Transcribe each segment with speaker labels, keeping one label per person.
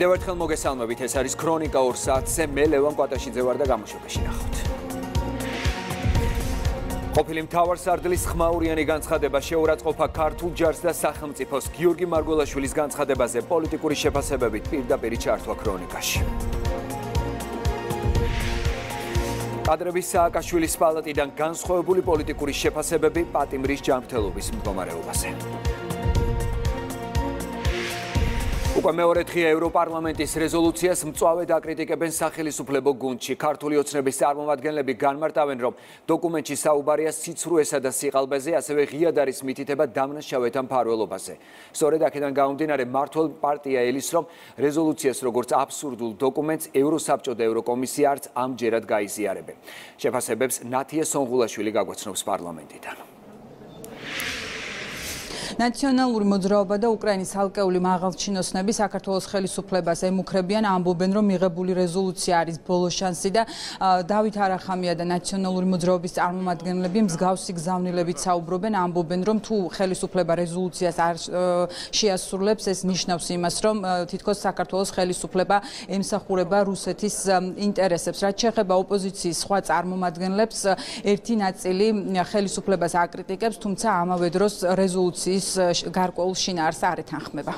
Speaker 1: კიდევ ერთხელ მოგესალმებით, ეს არის ქრონიკა 2 საათზე, მე ლევან კვატაშიძე ვარ და გამოშვებაში ნახავთ. ყოფილი მთავარსარდლის ხმაურიანი განცხადება შეურაცხყოფა ქართულ ჯარს და სახელმწიფოს გიორგი მარგველაშვილის განცხადებაზე პოლიტიკური შეფასებებით პირდაპირ ჩართვა ქრონიკაში. კადრების სააკაშვილის პალატიდან განსხვავებული პოლიტიკური შეფასებები პატიმრის ჯანმრთელობის მდგომარეობაზე. უკვე მეორე დღეა ევროპარლამენტის რეზოლუციას მწვავე დაკრიტიკებენ სახელმწიფო გუნდში. ქართული ოცნების წარმომადგენლები განმარტავენ, რომ დოკუმენტში საუბარია სიცრუესა და სიყალბეზე, ასევე ღიად არის მითითება დამნაშავეთა მფარველობაზე. სწორედ აქედან გამომდინარე, მართლ პარტია ელის, რომ რეზოლუციას როგორც აბსურდულ დოკუმენტს ევროსაბჭო და ევროკომისია არც ამჯერად გაიზიარებენ. შეფასებებს ნათია სონღულაშვილი გაგვაცნობს პარლამენტიდან.
Speaker 2: ნაციონალური მოძრაობა და უკრაინის ალკეული მაღალჩინოსნები საქართველოს ხელისუფლებას ემუქრებიან ამბობენ რომ მიღებული რეზოლუცია არის ბოლო შანსი და დავით არახამია და ნაციონალური მოძრაობის წარმომადგენლები მსგავსი გზავნილებით საუბრობენ ამბობენ რომ თუ ხელისუფლება რეზოლუციას არ შეასრულებს ეს ნიშნავს იმას რომ თითქოს საქართველოს ხელისუფლება ემსახურება რუსეთის ინტერესებს. რაც შეეხება ოპოზიციის სხვა წარმომადგენლებს ერთი ნაწილი ხელისუფლებას აკრიტიკებს თუმცა ამავე დროს რეზოლუციის გარკვეულ შინაარს არ ეთანხმება.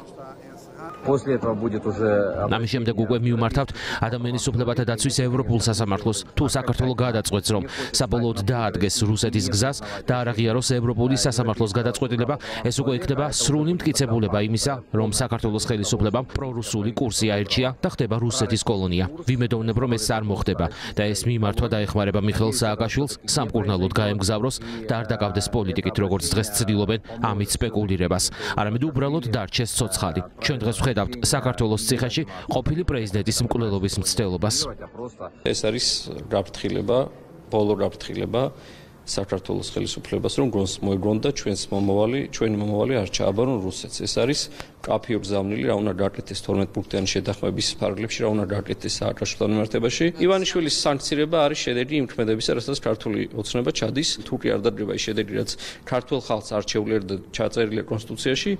Speaker 3: ამის შემდეგ უკვე მიუმართავთ ადამიანის უფლებათა დაცვის ევროპულ სასამართლოს. თუ საქართველოს გადაწყვეტს რომ საბოლოოდ დაადგეს რუსეთის გზას და არ აღიაროს ევროპული სასამართლოს გადაწყვეტილება ეს უკვე იქნება სრული მტკიცებულება იმისა რომ საქართველოს ხელისუფლებამ პრორუსული კურსი აერჩია და ხდება რუსეთის კოლონია. ვიმედოვნებ რომ ეს არ მოხდება და ეს მიმართვა დაეხმარება მიხელ სააკაშვილს სამკურნალოდ გაემგზავროს და არ დაკავდეს პოლიტიკით როგორც დღეს ცდილობენ ამით სპეკულირებას. არამედ უბრალოდ დარჩეს ცოცხალი. ჩვენ დღეს ვხედავთ საქართველოს ციხეში ყოფილი პრეზიდენტის მკვლელობის მცდელობას.
Speaker 4: ეს არის გაფრთხილება, ბოლო გაფრთხილება საქართველოს ხელისუფლებას, რომ გონს მოეგონდა ჩვენს მომავალი, ჩვენი მომავალი არ ჩააბარონ რუსეთს. ეს არის კაფიო გზავნილი რა უნდა გაკეთდეს 12 პუნქტიანი შედახმების ფარგლებში რა უნდა გაკეთდეს სააკაშვილთან მიმართებაში. ივანიშვილის სანქცირება არის შედეგი იმ ქმედებისა რასაც ქართული ოცნება ჩადის. თუ კი არ დადგება ის შედეგი რაც ქართულ ხალხს არჩეული და ჩაწერილია კონსტიტუციაში.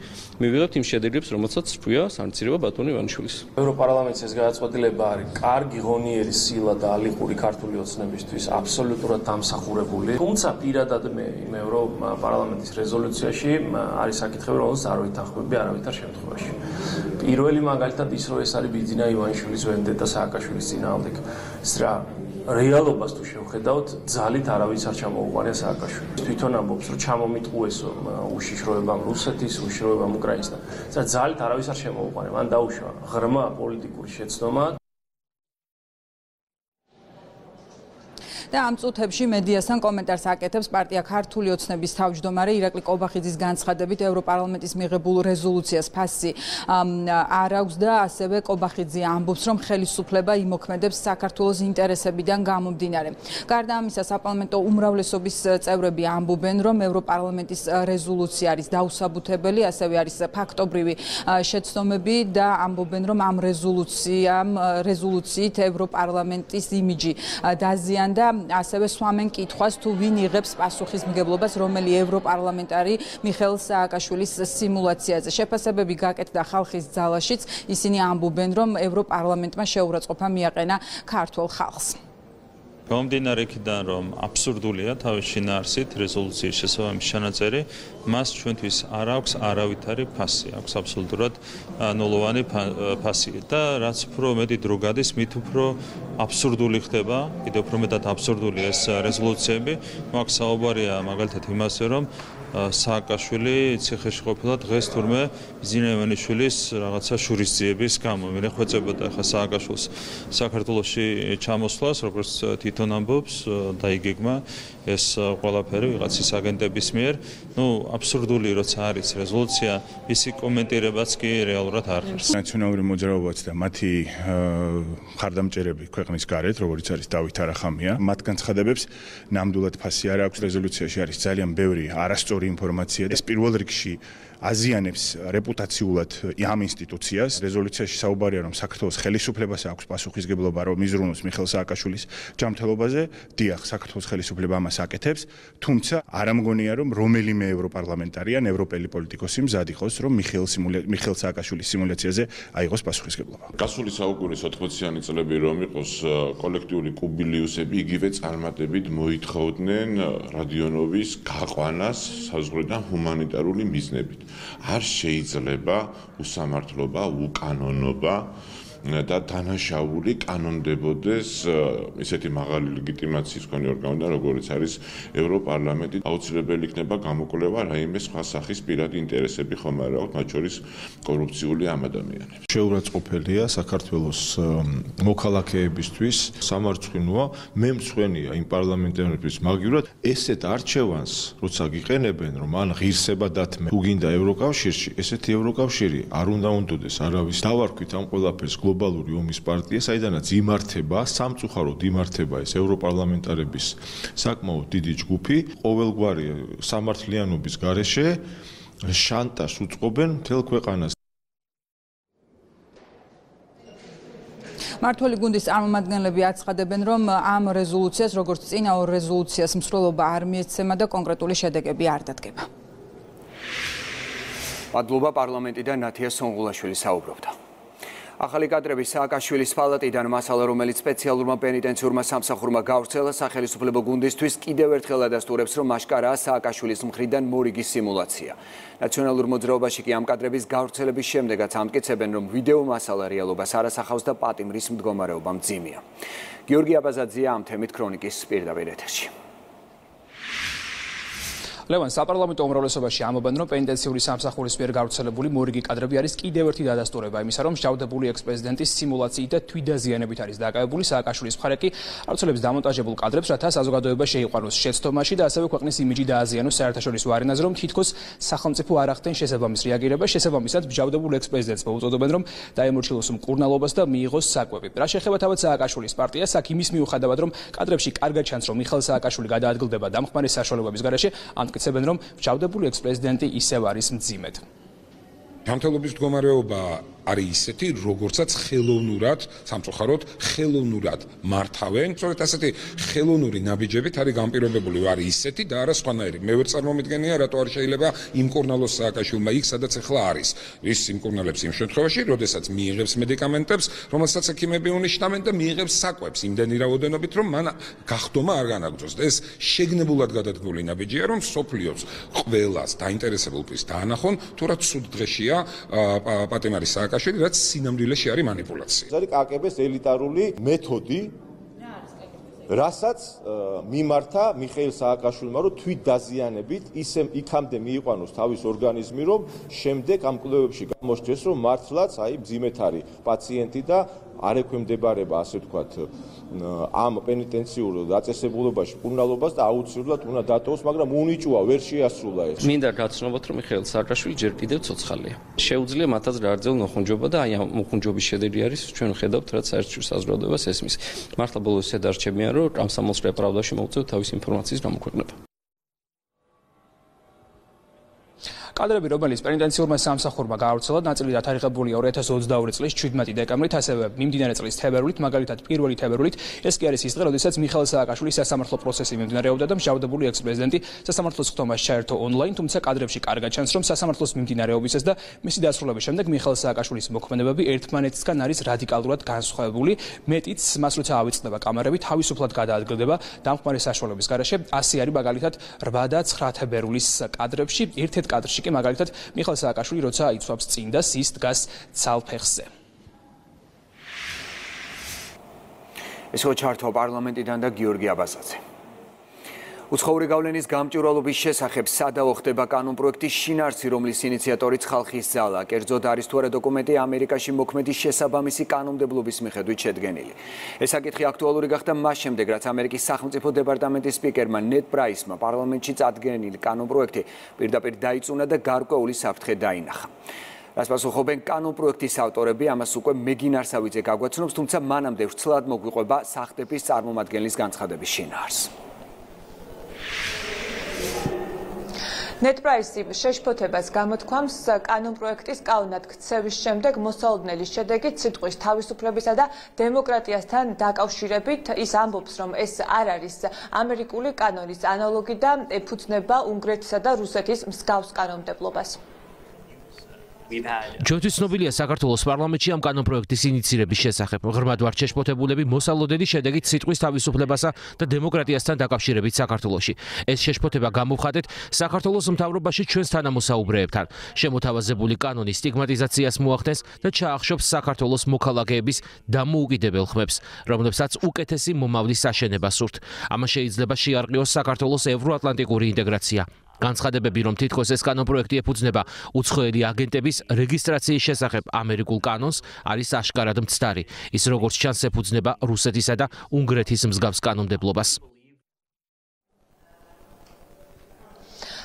Speaker 4: მივიღებთ იმ შედეგებს რომელსაც თქვია სანქცირება ბატონი ივანიშვილის.
Speaker 5: ევროპარლამენტის ეს გადაწყვეტილება არის კარგი ღონიერი სილა და ალიყური ქართული ოცნებისთვის აბსოლუტურად დამსახურებული თუმცა პირადად მე იმ ევროპარლამენტის რეზოლუციაში არის საკითხები რომელსაც არ ვითანხმები არავითარ შემ შემთხვევაში. პირველი მაგალითად ის რომ ეს არის ბიძინა ივანიშვილის ვენდეტა სააკაშვილის ძინავდეკ. ეს რა რეალობას თუ შევხედავთ, ძალით არავის არ ჩამოუყარია სააკაშვილი. თვითონ ამბობს, რომ ჩამომიტყუეს უშიშროებამ რუსეთის, უშიშროებამ უკრაინასთან. ეს ძალით არავის არ შემოუყარია. მან დაუშვა ღრმა პოლიტიკური შეცდომა
Speaker 2: და ამ წუთებში მედიასთან კომენტარს აკეთებს პარტია ქართული ოცნების თავმჯდომარე ირაკლი კობახიძის განცხადებით ევროპარლამენტის მიღებულ რეზოლუციას ფასი არ აქვს და ასევე კობახიძე ამბობს რომ ხელისუფლება იმოქმედებს საქართველოს ინტერესებიდან გამომდინარე. გარდა ამისა საპარლამენტო უმრავლესობის წევრები ამბობენ რომ ევროპარლამენტის რეზოლუცია არის დაუსაბუთებელი, ასევე არის ფაქტობრივი შეცდომები და ამბობენ რომ ამ რეზოლუციამ რეზოლუციით ევროპარლამენტის იმიჯი დაზიანდა ასევე სვამენ კითხვას თუ ვინ იღებს პასუხისმგებლობას რომელი ევროპარლამენტარი მიხელ სააკაშვილის სიმულაციაზე. შეფასებები გაკეთდა ხალხის ძალაშიც ისინი ამბობენ რომ ევროპარლამენტმა შეურაცხყოფა მიაყენა ქართულ ხალხს
Speaker 6: გამომდინარე იქიდან რომ აბსურდულია თავის შინაარსით რეზოლუციის შესაბამის ჩანაწერი. მას ჩვენთვის არ აქვს არავითარი ფასი აქვს აბსოლუტურად ნულოვანი ფასი. და რაც უფრო მეტი დრო გადის მით უფრო აბსურდული ხდება. კიდევ უფრო მეტად აბსურდული ეს რეზოლუციები. მაქვს საუბარია მაგალითად იმასე რომ სააკაშვილი ციხეში ყოფილა დღეს თურმე ზინევანიშვილის რაღაცა შურისძიების გამო. მე ხვეწებოდა ხა სააკაშვილს საქართველოსში ჩამოსვლას როგორც თვითონ ამბობს დაიგეგმა ეს ყველაფერი ვიღაცის აგენტების მიერ, ну, აბსურდული როცა არის რეზოლუცია, ისი კომენტირებაც კი რეალურად არ ხარს.
Speaker 7: ნაციონალური მოძრაობაც და მათი ხარდამჭერები ქვეყნის გარეთ, როგორც არის დავით არახამია, მათგან ცხადებებს ნამდვილად ფასი არ აქვს რეზოლუციაში არის ძალიან ბევრი არასწორი ინფორმაცია და ეს პირველ რიგში აზიანებს რეპუტაციულად ამ ინსტიტუციას. რეზოლუციაში საუბარია, რომ საქართველოს ხელისუფლებას აქვს პასუხისგებლობა, რომ მიზრუნოს მიხეილ სააკაშვილის ჯანმრთელობაზე. დიახ, საქართველოს ხელისუფლება ამას აკეთებს, თუმცა არ ამგონია რომ რომელიმე ევროპარლამენტარიან, ევროპელი პოლიტიკოსი მზად იყოს რომ მიხელ მიხელ სააკაშვილის სიმულაციაზე აიღოს პასუხისგებლობა.
Speaker 8: გასული საუკუნის 80-იანი წლები რომ იყოს კოლექტიური კუბილიუსები იგივე წარმატებით მოითხოვდნენ რადიონოვის გაყვანას საზღვრიდან ჰუმანიტარული მიზნებით. არ შეიძლება უსამართლობა, უკანონობა და დანაშაული კანონდებოდეს ისეთი მაღალი ლეგიტიმაციის მქონე ორგანოდან როგორც არის ევროპარლამენტი. აუცილებელი იქნება გამოკვლევა რაიმე სხვა სახის პირადი ინტერესები ხომ არა აქვს მათ შორის კორუფციული ამ ადამიანები
Speaker 9: შეურაცხყოფელია საქართველოს მოქალაქეებისთვის სამარცხინოა მე მწვენია იმ პარლამენტარების მაგივრად ესეთ არჩევანს როცა გიყენებენ რომ ან ღირსება დათმე თუ გინდა ევროკავშირში ესეთი ევროკავშირი არ უნდა უნდოდეს არავის დავარქვით ამ ყველაფერს გლობალური ომის პარტია, საიდანაც იმართება, სამწუხაროდ იმართება ეს ევროპარლამენტარების საკმაოდ დიდი ჯგუფი, ყოველგვარი სამართლიანობის გარეშე შანტაჟს უწყობენ მთელ ქვეყანას.
Speaker 2: მართველი გუნდის წარმომადგენლები აცხადებენ, რომ ამ რეზოლუციას, როგორც წინა ორ რეზოლუციას, მსვლელობა არ მიეცემა და კონკრეტული შედეგები არ დადგება.
Speaker 1: პადლობა პარლამენტიდან ნათია სონღულაშვილი საუბრობდა. ახალი კადრები სააკაშვილის პალატიდან მასალა რომელიც სპეციალურმა პენიტენციურმა სამსახურმა გავრცელა სახელმწიფო გუნდისთვის კიდევ ერთხელ ადასტურებს რომ მაშკარაა სააკაშვილის მხრიდან მორიგი სიმულაცია. ნაციონალურ მოძრაობაში კი ამ კადრების გავრცელების შემდეგაც ამტკიცებენ რომ ვიდეო მასალა რეალობას არასახავს და პატიმრის მდგომარეობა მძიმეა გიორგი აბაზაძია ამ თემით ქრონიკის პირდაპირ ეთერში
Speaker 10: ლევან საპარლამენტო უმრავლესობაში ამობენ რომ პენიტენციური სამსახურის მიერ გავრცელებული მორიგი კადრები არის კიდევ ერთი დადასტურება. იმისა რომ შავდებული ექს-პრეზიდენტის სიმულაციით და თვითდაზიანებით არის დაკავებული სააკაშვილის მხარე კი აუცილებლად დამონტაჟებულ კადრებს რათა საზოგადოება შეიყვანოს შეცდომაში და ასევე ქვეყნის იმიჯი დააზიანოს საერთაშორისო არენაზე რომ თითქოს სახელმწიფო არ ახდენ შესაბამის რეაგირება შესაბამისად შავდებულ ექს-პრეზიდენტს მოუწოდებენ რომ დაემორჩილოს მკურნალობას და მიიღოს საკვები. რა შეეხება თავად სააკაშვილის პარტიას აქ იმის მიუხედავად რომ კადრებში კარგად ჩანს რომ მიხელ სააკაშვილი გადაადგილდება დამხმარე საშუალებების გარეშე ამ მტკიცებენ რომ ჩავდებული ექს-პრეზიდენტი ისევ არის მძიმედ.
Speaker 11: ჯანმრთელობის მდგომარეობა არის ისეთი, როგორცაც ხელოვნურად, სამწუხაროდ, ხელოვნურად მართავენ. სწორედ ასეთი ხელოვნური ნაბიჯებით არის გამპირობებული ვარი ისეთი და არა სხვანაირი. მე ვერ წარმომიდგენია, რატო არ შეიძლება იმკურნალოს სააკაშვილმა იქ, სადაც ახლა არის. ის იმკურნალებს იმ შემთხვევაში, როდესაც მიიღებს მედიკამენტებს, რომელსაც ექიმები უნიშნავენ და მიიღებს საკვებს იმდენი რაოდენობით, რომ მან გახდომა არ განაგრძოს. ეს შეგნებულად გადადგმული ნაბიჯია, რომ სოფლიოს ყველას დაინტერესებულ პირს დაანახონ, თუ რა ცუდ დღეშია კავშირია პატიმარის სააკაშვილი, რაც სინამდვილეში არის მანიპულაცია.
Speaker 12: ეს არის კაკების ელიტარული მეთოდი რასაც მიმართა მიხეილ სააკაშვილმა, რომ თვით დაზიანებით ისე იქამდე მიიყვანოს თავის ორგანიზმი, რომ შემდეგ ამ კვლევებში გამოსჩეს, რომ მართლაც აი მძიმეთ არის პაციენტი და არ ექვემდებარება ასე ვთქვათ ამ პენიტენციურ დაწესებულებაში პუნალობას და აუცილებლად უნდა დატოვოს, მაგრამ უნიჭუა ვერ შეასრულა ეს.
Speaker 4: მინდა გაცნობოთ, რომ მიხეილ სააკაშვილი ჯერ კიდევ ცოცხალია. შეუძლია მათაც გაარძელონ მოხუნჯობა და აი ამ მოხუნჯობის შედეგი არის ჩვენ ხედავთ, რაც საერთაშორისო საზოგადოებას ესმის. მართლა ბოლოს შედარჩებიან, რომ ამ სამოსრე პრავდაში მოუწევთ თავის ინფორმაციის გამოქვეყნება.
Speaker 10: კადრები, რომელიც პენიტენციურმა სამსახურმა გაავრცელა, ნაწილი დათარიღებულია 2022 წლის 17 დეკემბრით, ასევე მიმდინარე წლის თებერვლით, მაგალითად 1 თებერვლით, ეს კი არის ის დღე, როდესაც მიხელ სააკაშვილის სასამართლო პროცესი მიმდინარეობდა და მჟავდებული ექს-პრეზიდენტი სასამართლოს ხტომას ჩაერთო ონლაინ, თუმცა კადრებში კარგად ჩანს, რომ სასამართლოს მიმდინარეობისას და მისი დასრულების შემდეგ მიხელ სააკაშვილის მოქმედებები ერთმანეთისგან არის რადიკალურად განსხვავებული. მეტიც მას როცა ავიწყდება კამერები, თავისუფლად გადაადგილდება დამხმარე საშუალების garaშე. ასე არის მაგალითად 8 და 9 თებერვლის კადრებში, ერთ-ერთ კადრში კი მაგალითად მიხელ სააკაშვილი როცა იცვამს წინ და ის დგას ცალფეხზე.
Speaker 1: ეს ხო ჩართვა პარლამენტიდან და გიორგი აბაზაძე უცხოური გავლენის გამჭვირვალობის შესახებ სადაო ხდება კანონპროექტის შინარცი, რომლის ინიციატორიც ხალხის ძალა. კერძოდ არის თუ არა დოკუმენტი ამერიკაში მოქმედის შესაბამისი კანონმდებლობის მიხედვით შედგენილი. ეს საკითხი აქტუალური გახდა მას შემდეგ, რაც ამერიკის სახელმწიფო დეპარტამენტის სპიკერმა ნედ პრაისმა პარლამენტში წარდგენილი კანონპროექტი პირდაპირ დაიწუნა და გარკვეული საფრთხე დაინახა. რას პასუხობენ კანონპროექტის ავტორები, ამას უკვე მეგინარსავიძე გაგვაცნობს, თუმცა მანამდე ვცლად მოგვიყვება სახტების წარმომადგენლის განცხადების შინაარსს.
Speaker 13: ნეტპრაისი შეშფოთებას გამოთქვამს კანონპროექტის კანონად ქცევის შემდეგ მოსალოდნელი შედეგით სიტყვის თავისუფლებისა და დემოკრატიასთან დაკავშირებით ის ამბობს რომ ეს არ არის ამერიკული კანონის ანალოგი და ეფუძნება უნგრეთსა და რუსეთის მსგავს კანონმდებლობას
Speaker 3: ჩვენთვის ცნობილია საქართველოს პარლამენტში ამ კანონპროექტის ინიცირების შესახებ. ღრმად ვარ შეშფოთებულები მოსალოდნელი შედეგით სიტყვის თავისუფლებასა და დემოკრატიასთან დაკავშირებით საქართველოში. ეს შეშფოთება გამოვხატეთ საქართველოს მთავრობაში ჩვენს თანამოსაუბრეებთან. შემოთავაზებული კანონი სტიგმატიზაციას მოახდენს და ჩაახშობს საქართველოს მოქალაქეების დამოუკიდებელ ხმებს, რომლებსაც უკეთესი მომავლის აშენება სურთ. ამან შეიძლება შეარყიოს საქართველოს ევროატლანტიკური ინტეგრაცია. განცხადებები რომ თითქოს ეს კანონპროექტი ეფუძნება უცხოელი აგენტების რეგისტრაციის შესახებ ამერიკულ კანონს არის აშკარად მცდარი. ის როგორც ჩანს ეფუძნება რუსეთისა და უნგრეთის მსგავს კანონმდებლობას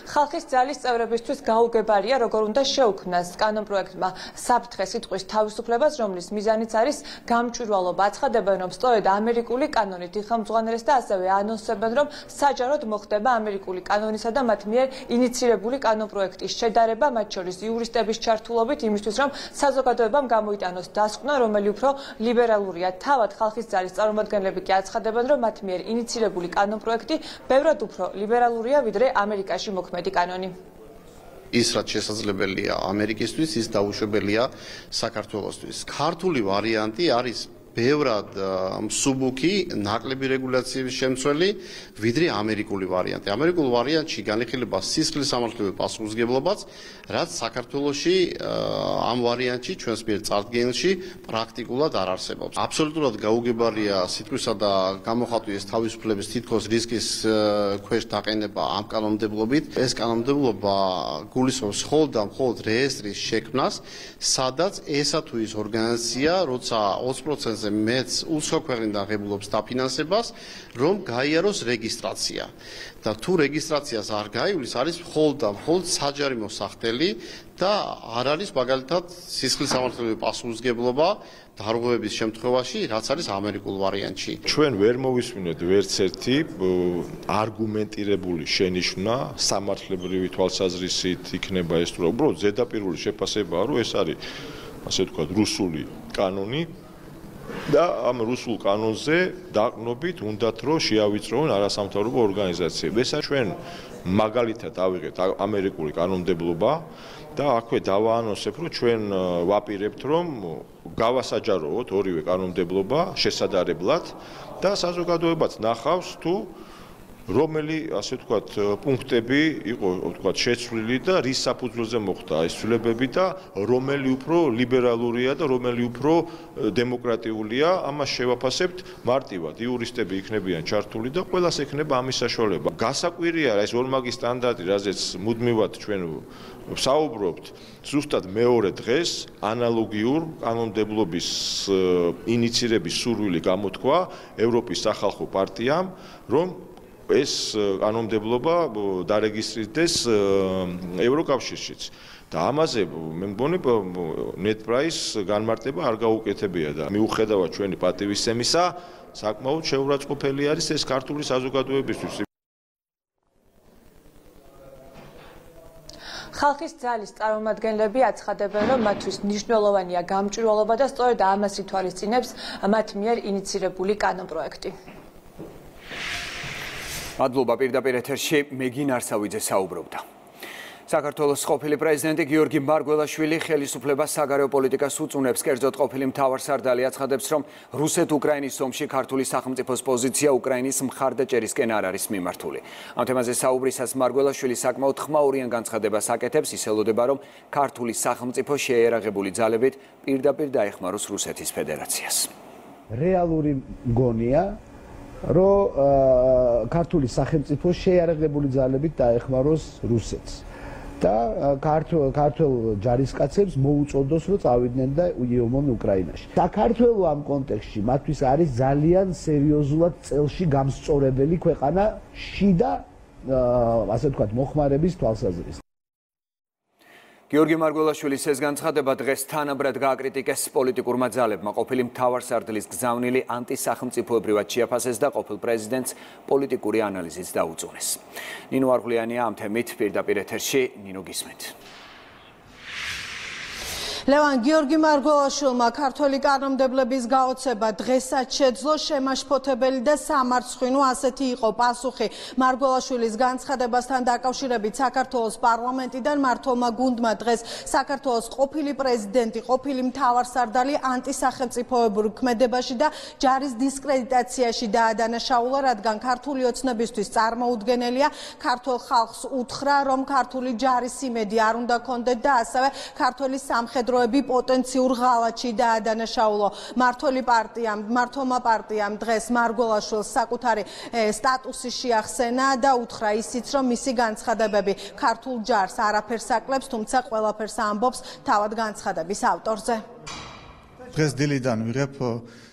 Speaker 13: ხალხის ძალის წევრებისთვის გაუგებარია როგორ უნდა შეუქმნას კანონპროექტმა საფრთხე სიტყვის თავისუფლებას რომლის მიზანიც არის გამჭვირვალობა. აცხადებენ რომ სწორედ ამერიკული კანონით იხელმძღვანელეს და ასევე ანონსებენ რომ საჯაროდ მოხდება ამერიკული კანონისა და მათ მიერ ინიცირებული კანონპროექტის შედარება. მათ შორის იურისტების ჩართულობით იმისთვის რომ საზოგადოებამ გამოიტანოს დასკვნა რომელი უფრო ლიბერალურია. თავად ხალხის ძალის წარმომადგენლები კი აცხადებენ რომ მათ მიერ ინიცირებული კანონპროექტი ბევრად უფრო ლიბერალურია ვიდრე ამერიკაში მოქმედი მოქმედი კანონი.
Speaker 14: ის რაც შესაძლებელია ამერიკისთვის, ის დაუშვებელია საქართველოსთვის. ქართული ვარიანტი არის ბევრად მსუბუქი ნაკლები რეგულაციების შემცველი ვიდრე ამერიკული ვარიანტი. ამერიკულ ვარიანტში განიხილება სისხლის სამართლებრივ პასუხისგებლობაც, რაც საქართველოში ამ ვარიანტში ჩვენს მიერ წარდგენილში პრაქტიკულად არ არსებობს. აბსოლუტურად გაუგებარია სიტყვისა და გამოხატვის თავისუფლების თითქოს რისკის ქვეშ დაყენება ამ კანონმდებლობით. ეს კანონმდებლობა გულისხმობს მხოლოდ და მხოლოდ რეესტრის შექმნას, სადაც ესა თუ ის ორგანიზაცია, როცა 20%-ზე ყველაზე მეც უცხო ქვეყნიდან ღებულობს დაფინანსებას, რომ გაიაროს რეგისტრაცია. და თუ რეგისტრაციას არ გაივლის, არის მხოლოდ და მხოლოდ საჯარი მოსახდელი და არ არის მაგალითად სისხლის სამართლებრივი პასუხისგებლობა დარღვევების შემთხვევაში, რაც არის ამერიკულ ვარიანტში.
Speaker 9: ჩვენ ვერ მოვისმინეთ ვერც ერთი არგუმენტირებული შენიშვნა სამართლებრივი თვალსაზრისით იქნება ეს თუ რა, უბრალოდ ზედაპირული შეფასებაა, რომ ეს არის ასე ვთქვათ, რუსული კანონი, და ამ რუსულ კანონზე დაყნობით უნდათ რომ შეავიწროონ არასამთავრობო ორგანიზაციები. ესა ჩვენ მაგალითად ავიღეთ ამერიკული კანონმდებლობა და აქვე დავაანონსებ რომ ჩვენ ვაპირებთ რომ გავასაჯაროოთ ორივე კანონმდებლობა შესაძარებლად და საზოგადოებაც ნახავს თუ რომელი ასე ვთქვათ პუნქტები იყო ვთქვათ შეცვლილი და რის საფუძველზე მოხდა ეს ცვლილებები და რომელი უფრო ლიბერალურია და რომელი უფრო დემოკრატიულია ამას შევაფასებთ მარტივად. იურისტები იქნებიან ჩართული და ყველას ექნება ამის საშუალება. გასაკვირია ეს ორმაგი სტანდარტი რაზეც მუდმივად ჩვენ საუბრობთ ზუსტად მეორე დღეს ანალოგიურ კანონმდებლობის ინიცირების სურვილი გამოთქვა ევროპის სახალხო პარტიამ რომ ეს კანონმდებლობა დარეგისტრირდეს ევროკავშირშიც და ამაზე მე მგონი net-price განმარტება არ გაუკეთებია და მიუხედავად ჩვენი პატივისცემისა საკმაოდ შეურაცხყოფელი არის ეს ქართული საზოგადოებისთვის
Speaker 13: ხალხის ძალის წარმომადგენლები აცხადებენ, რომ მათთვის მნიშვნელოვანია გამჭვირვალობა და სწორედ ამას ითვალისწინებს მათ მიერ ინიცირებული კანონპროექტი.
Speaker 1: მადლობა პირდაპირ ეთერში მეგინ არსავიძე საუბრობდა. საქართველოს ყოფილი პრეზიდენტი გიორგი მარგველაშვილი ხელისუფლებას საგარეო პოლიტიკას უწუნებს. კერძოდ ყოფილი მთავარსარდალი აცხადებს, რომ რუსეთ-უკრაინის ომში ქართული სახელმწიფოს პოზიცია უკრაინის მხარდაჭერისკენ არ არის მიმართული. ამ თემაზე საუბრისას მარგველაშვილი საკმაოდ ხმაურიან განცხადებას აკეთებს, ისელოდება, რომ ქართული სახელმწიფო შეერაღებული ძალებით პირდაპირ დაეხმაროს რუსეთის ფედერაციას.
Speaker 15: რეალური მგონია რომ ქართული სახელმწიფო შეიარაღებული ძალებით დაეხმაროს რუსეთს და ქართულ ქართულ ჯარისკაცებს მოუწოდოს რომ წავიდნენ და იომონ უკრაინაში. საქართველო ამ კონტექსტში მათთვის არის ძალიან სერიოზულად წელში გამსწორებელი ქვეყანა შიდა ასე ვთქვათ მოხმარების თვალსაზრისით.
Speaker 1: გიორგი მარგველაშვილის ეს განცხადება დღეს თანაბრად გააკრიტიკეს პოლიტიკურმა ძალებმა. ყოფილი მთავარსარდლის გზავნილი ანტისახელმწიფოებრივად შეაფასეს და ყოფილ პრეზიდენტს პოლიტიკური ანალიზის დაუწუნეს. ნინო არღლიანია ამ თემით პირდაპირ ეთერში. ნინო გისმენთ.
Speaker 16: ლევან გიორგი მარგველაშვილმა ქართული კანონმდებლების გაოცება დღესაც შეძლო შემაშფოთებელი და სამარცხვინო ასეთი იყო პასუხი. მარგველაშვილის განცხადებასთან დაკავშირებით საქართველოს პარლამენტიდან მართლმა გუნდმა დღეს საქართველოს ყოფილი პრეზიდენტი ყოფილი მთავარსარდალი ანტისახელმწიფოებრივ ქმედებაში და ჯარის დისკრედიტაციაში დაადანაშაულა რადგან ქართული ოცნებისთვის წარმოუდგენელია ქართულ ხალხს უთხრა რომ ქართული ჯარის იმედი არ უნდა კონდეთ და ასევე ქართული სამხედრო საზოგადოები პოტენციურ ღალატში დაადანაშაულო. მართლი პარტიამ მართლმა პარტიამ დღეს მარგოლაშვილს საკუთარი სტატუსი შეახსენა და უთხრა ისიც რომ მისი განცხადებები ქართულ ჯარს არაფერს აკლებს თუმცა ყველაფერს ამბობს თავად განცხადების ავტორზე.
Speaker 17: დღეს დილიდან ვიღებ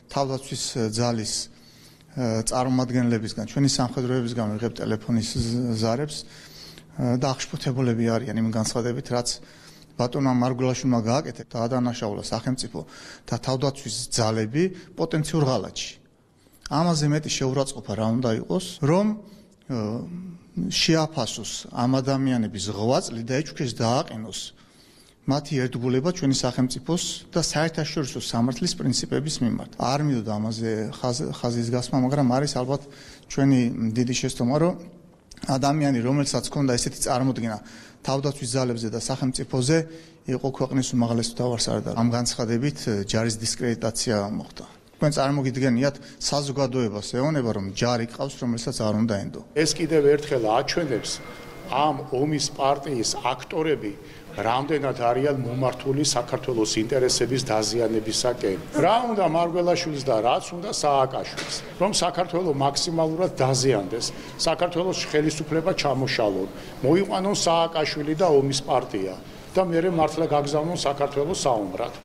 Speaker 17: თავდაცვის ძალის წარმომადგენლებისგან ჩვენი სამხედროებისგან ვიღებ ტელეფონის ზარებს და აღშფოთებულები არიან იმ განცხადებით რაც ბატონმა მარგულაშვილმა გააკეთა და ადანაშაულა სახელმწიფო და თავდაცვის ძალები პოტენციურ ღალატში. ამაზე მეტი შეურაცხყოფა რა უნდა იყოს, რომ შეაფასოს ამ ადამიანების ღვაწლი და ეჩქეს დააყენოს მათი ერთგულება ჩვენი სახელმწიფოს და საერთაშორისო სამართლის პრინციპების მიმართ. არ მიდოდა ამაზე ხაზის გასმა, მაგრამ არის ალბათ ჩვენი დიდი შეცდომა, რომ ადამიანი, რომელსაც ჰქონდა ესეთი წარმოდგენა თავდაცვის ძალებზე და სახელმწიფოზე იყო ქვეყნის უმაღლესი მთავარსარდალი. ამ განცხადებით ჯარის დისკრედიტაცია მოხდა. თქვენ წარმოგიდგენიათ საზოგადოებას ეონება რომ ჯარი ყავს რომელსაც არ უნდა ენდო.
Speaker 18: ეს კიდევ ერთხელ აჩვენებს ამ ომის პარტიის აქტორები რამდენად არიან მომართული საქართველოს ინტერესების დაზიანებისაკენ. რა უნდა მარგველაშვილს და რაც უნდა სააკაშვილს, რომ საქართველოს მაქსიმალურად დაზიანდეს, საქართველოს ხელისუფლება ჩამოშალონ, მოიყვანონ სააკაშვილი და ომის პარტია და მეორე მართლა გაგზავნონ საქართველოს საომრად.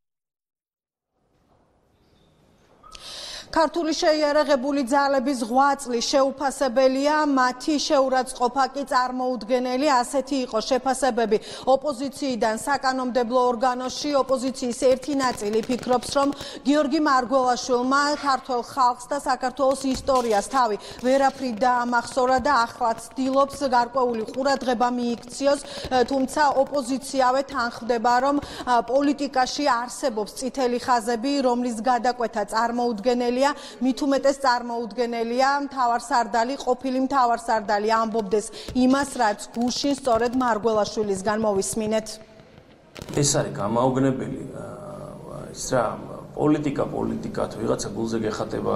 Speaker 16: ქართული შეიარაღებული ძალების ღვაწლი შეუფასებელია, მათი შეურაცხყოფა კი წარმოუდგენელი, ასეთი იყო შეფასებები ოპოზიციიდან საკანონმდებლო ორგანოში. ოპოზიციის ერთი ნაწილი ფიქრობს, რომ გიორგი მარგველაშვილმა ქართულ ხალხს და საქართველოს ისტორიას თავი ვერაფრით დაამახსოვრა და ახლაც ცდილობს გარკვეული ყურადღება მიიქციოს, თუმცა ოპოზიციავე თანხდება, რომ პოლიტიკაში არსებობს წითელი ხაზები, რომლის გადაკვეთა წარმოუდგენელი წარმოუდგენელია, მით უმეტეს წარმოუდგენელია მთავარსარდალი, ყოფილი მთავარსარდალი ამბობდეს იმას, რაც გუშინ სწორედ მარგველაშვილისგან მოვისმინეთ.
Speaker 5: ეს არის გამაოგნებელი ის რა პოლიტიკა პოლიტიკა თუ ვიღაცა გულზე გეხატება,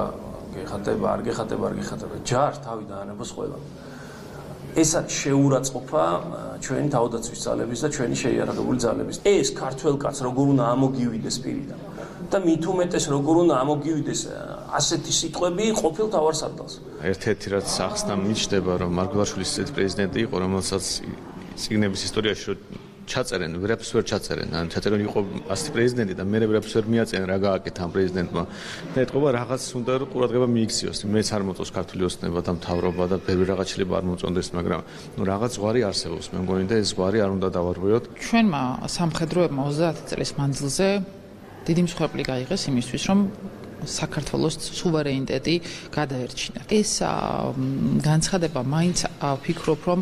Speaker 5: გეხატება, არ გეხატება, არ გეხატება, ჯარ თავი დაანებოს ყველა. ეს არის შეურაცხყოფა ჩვენი თავდაცვის ძალების და ჩვენი შეიარაღებული ძალების. ეს ქართველ კაცს როგორ უნდა ამოგივიდეს პირიდან? და მით უმეტეს როგორ უნდა ამოგივიდეს ასეთი სიტყვები ყოფილ თავარსარდალს.
Speaker 19: ერთ-ერთი რაც ახსნა მიჩნდება რომ მარგველაშვილის ეს პრეზიდენტი იყო რომელსაც სიგნების ისტორიაში რომ ჩაწერენ, ვერაფერს ვერ ჩაწერენ. ან ჩაწერენ იყო ასეთი პრეზიდენტი და მე ვერაფერს ვერ მიაწენ რა გააკეთა ამ პრეზიდენტმა. და ეთქობა რაღაც უნდა ყურადღება მიიქციოს. მეც არ მოწოს ქართული ოსნება და მთავრობა და ბევრი რაღაც შეიძლება არ მოწონდეს, მაგრამ ნუ რაღაც ზღვარი არსებობს. მე მგონი და ეს ზღვარი არ უნდა დავარღვიოთ.
Speaker 15: ჩვენმა სამხედროებმა 30 წლის მანძილზე დიდი მსხვერპლი გაიღეს იმისთვის, რომ საქართველოს სუვერენიტეტი გადაერჩინა. ეს განცხადება მაინც ვფიქრობ, რომ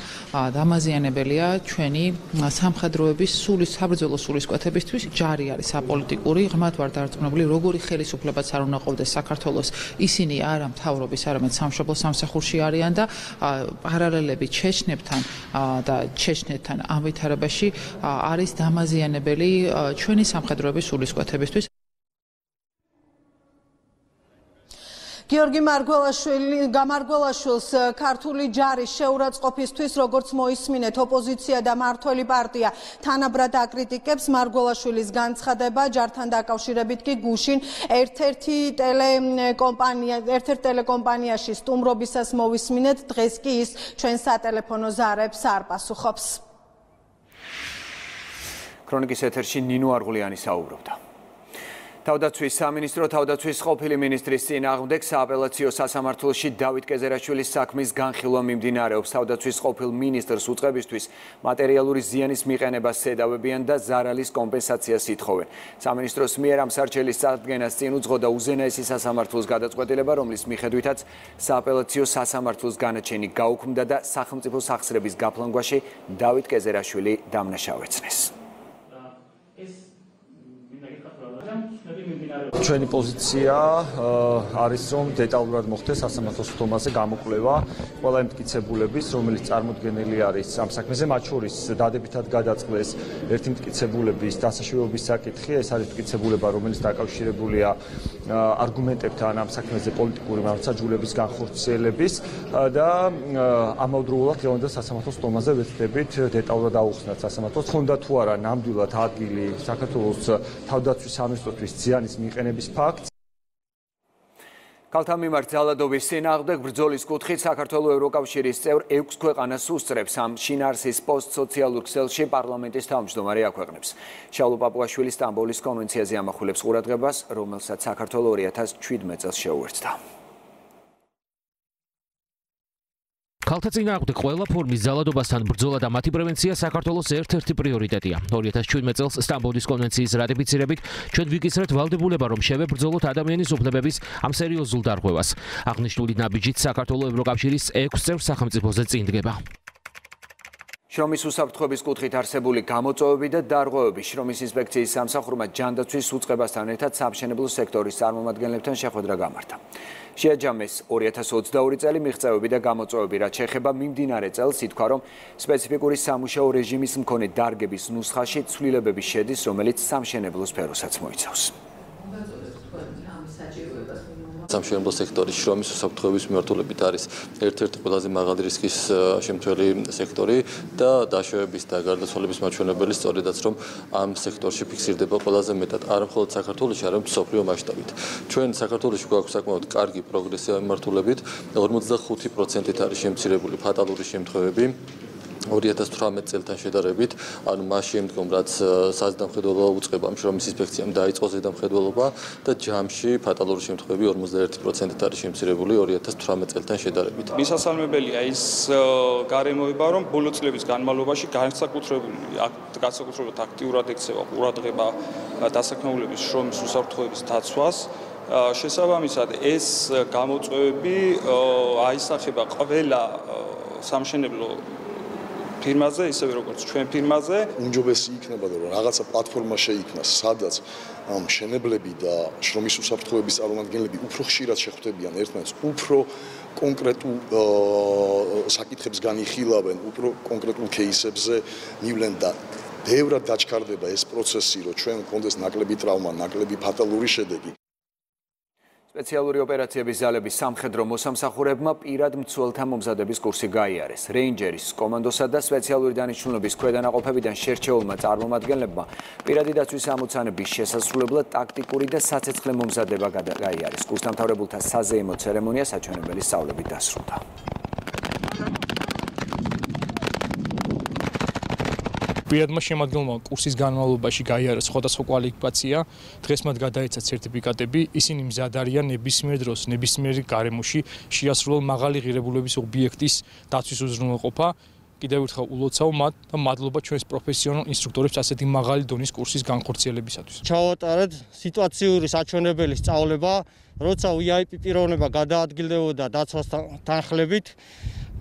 Speaker 15: დამაზიანებელია ჩვენი სამხედროების სული საბრძოლო სულისკვეთებისთვის. ჯარი არის აპოლიტიკური, ღმათ ვარ დარწმუნებული, როგორი ხელისუფლებაც არ უნდა ყოფდეს საქართველოს. ისინი არა მთავრობის, არამედ სამშობლო სამსახურში არიან და პარალელები ჩეჩნებთან და ჩეჩნეთთან ამ ვითარებაში არის დამაზიანებელი ჩვენი სამხედროების სულისკვეთებისთვის.
Speaker 16: გიორგი მარგველაშვილი გამარგველაშვილს ქართული ჯარის შეურაცხყოფისთვის როგორც მოისმინეთ ოპოზიცია და მართველი პარტია თანაბრად აკრიტიკებს მარგველაშვილის განცხადება. ჯართან დაკავშირებით კი გუშინ ერთ-ერთი ტელეკომპანია ერთ-ერთ ტელეკომპანიაში სტუმრობისას მოისმინეთ დღეს კი ის ჩვენ სატელეფონო ზარებს არ პასუხობს.
Speaker 1: ქრონიკის ეთერში ნინო არღულიანი საუბრობდა თავდაცვის სამინისტრო თავდაცვის ყოფილი მინისტრის წინააღმდეგ სააპელაციო სასამართლოში დავით კეზერაშვილის საქმის განხილვა მიმდინარეობს. თავდაცვის ყოფილ მინისტრს უწყებისთვის მატერიალური ზიანის მიყენებას შედავებიან და ზარალის კომპენსაციას ითხოვენ. სამინისტროს მიერ ამ სარჩელის წარდგენას წინ უძღოდა უზენაესი სასამართლოს გადაწყვეტილება, რომლის მიხედვითაც სააპელაციო სასამართლოს განაჩენი გაუქმდა და სახელმწიფო სახსრების გაფლანგვაში დავით კეზერაშვილი დამნაშავეცნეს.
Speaker 20: ჩვენი პოზიცია არის რომ დეტალურად მოხდეს სასამართლოს ხდომაზე გამოკვლევა ყველა იმ მტკიცებულების რომელიც წარმოქმნილი არის ამ საქმეზე. მათ შორის დადებითად გადაწყდეს ერთი მტკიცებულების დასაშვებობის საკითხი. ეს არის მტკიცებულება რომელიც დაკავშირებულია არგუმენტებთან ამ საქმეზე პოლიტიკური მართლმსაჯულების განხორციელების და ამავდროულად დღევანდელ სასამართლოს ხდომაზე ვეცდებით დეტალურად აუხსნათ სასამართლოს. თქონდა თუ არა ნამდვილად ადგილი საქართველოს თავდაცვის სამინისტროს ზიანის მიყენების ფაქტს
Speaker 1: კალთა მიმართ ძალადობის წინააღმდეგ ბრძოლის კუთხით საქართველოს ევროკავშირის წევრ 6 ქვეყანას უსწრებს ამ შინარსის პოსტსოციალურ ქსელში პარლამენტის თავმჯდომარე აქვეყნებს. შალო პაპუაშვილის სტამბოლის კონვენციაზე ამახვილებს ყურადღებას, რომელსაც საქართველოს 2017 წელს შეუერთდა.
Speaker 3: ქალთა წინააღმდეგ ყველა ფორმის ძალადობასთან ბრძოლა და მათი პრევენცია საქართველოს ერთ-ერთი პრიორიტეტია. 2017 წელს სტამბოლის კონვენციის რატიფიცირებით ჩვენ ვიკისრეთ ვალდებულება, რომ შევებრძოლოთ ადამიანის უფლებების ამ სერიოზულ დარღვევას. აღნიშნული ნაბიჯით საქართველოს ევროკავშირის 6 წევრ სახელმწიფოზე წინდგება.
Speaker 1: შრომის უსაფრთხოების კუთხით არსებული გამოწვევები და დარღვევები შრომის ინსპექციის სამსახურმა ჯანდაცვის უწყებასთან ერთად სამშენებლო სექტორის წარმომადგენლებთან შეხვედრა გამართა. შეაჯამეს 2022 წელი მიღწევები და გამოწვევები, რაც შეეხება მიმდინარე წელს, ითქვა, რომ სპეციფიკური სამუშაო რეჟიმის მქონე დარგების ნუსხაში ცვლილებები შედის, რომელიც სამშენებლო სფეროსაც მოიცავს.
Speaker 4: სამშენებლო სექტორის შრომის უსაფრთხოების მიმართულებით არის ერთ-ერთი ყველაზე მაღალი რისკის შემთხვევი სექტორი და დაშვების და გარდაცვალების მაჩვენებელი სწორედაც რომ ამ სექტორში ფიქსირდება ყველაზე მეტად არა მხოლოდ საქართველოში, არამედ მსოფლიო მასშტაბით. ჩვენ საქართველოში გვაქვს საკმაოდ კარგი პროგრესი ამ მიმართულებით, 45%-ით არის შემცირებული ფატალური შემთხვევები. 2018 წელთან შედარებით, ანუ მას შემდგომ რაც საზდამხედველობა უწყება შრომის ინსპექციამ დაიწყო ზედამხედველობა და ჯამში ფატალური შემთხვევები 51%-ით არის შემცირებული 2018 წელთან შედარებით.
Speaker 10: მისასალმებელია ის გარემოება, რომ ბოლო წლების განმავლობაში განსაკუთრებული განსაკუთრებულად აქტიურად ექცევა ყურადღება დასაქმებულების შრომის უსაფრთხოების დაცვას. შესაბამისად ეს გამოწვევები აისახება ყველა სამშენებლო ფირმაზე, ისევე როგორც ჩვენ ფირმაზე.
Speaker 21: უმჯობესი იქნება და რაღაცა პლატფორმა შეიქმნას, სადაც ამ შენებლები და შრომის უსაფრთხოების წარმომადგენლები უფრო ხშირად შეხვდებიან ერთმანეთს, უფრო კონკრეტულ საკითხებს განიხილავენ, უფრო კონკრეტულ кейსებზე მივლენ და ბევრად დაჩქარდება ეს პროცესი, რომ ჩვენ გქონდეს ნაკლები ტრავმა, ნაკლები ფატალური შედეგი.
Speaker 1: სპეციალური ოპერაციების ძალების სამხედრო მოსამსახურებმა პირად მცველთა მომზადების კურსი გაიარეს. რეინჯერის კომანდოსა და სპეციალური დანიშნულების ქვედანაყოფებიდან შერჩეულმა წარმომადგენლებმა პირადი დაცვის ამოცანების შესასრულებლად ტაქტიკური და საცეცხლე მომზადება გაიარეს. კურსდამთავრებულთა საზეიმო ცერემონია საჩვენებელი სწავლებით დასრულდა.
Speaker 10: პირადმა შემადგენლობა კურსის განმავლობაში გაიარა სხვადასხვა კვალიფიკაცია, დღეს მათ გადაეცა სერტიფიკატები, ისინი მზად არიან ნებისმიერ დროს, ნებისმიერ გარემოში შეასრულონ მაღალი ღირებულების ობიექტის დაცვის უზრუნველყოფა. კიდევ ერთხელ ულოცავ მათ და მადლობა ჩვენს პროფესიონალ ინსტრუქტორებს ასეთი მაღალი დონის კურსის განხორციელებისათვის.
Speaker 22: ჩავატარეთ სიტუაციური საჩვენებელი სწავლება, როცა VIP პიროვნება გადაადგილდებოდა დაცვასთან თანხლებით.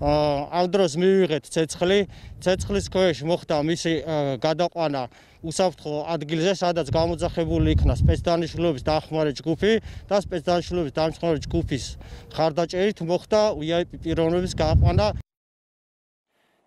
Speaker 22: ამ დროს მივიღეთ ცეცხლი, ცეცხლის ქვეშ მოხდა მისი გადაყვანა უსაფრთხო ადგილზე, სადაც გამოძახებული იქნა სპეცდანიშნულების დახმარე ჯგუფი და სპეცდანიშნულების დამხმარე ჯგუფის ხარდაჭერით მოხდა VIP პიროვნების გაყვანა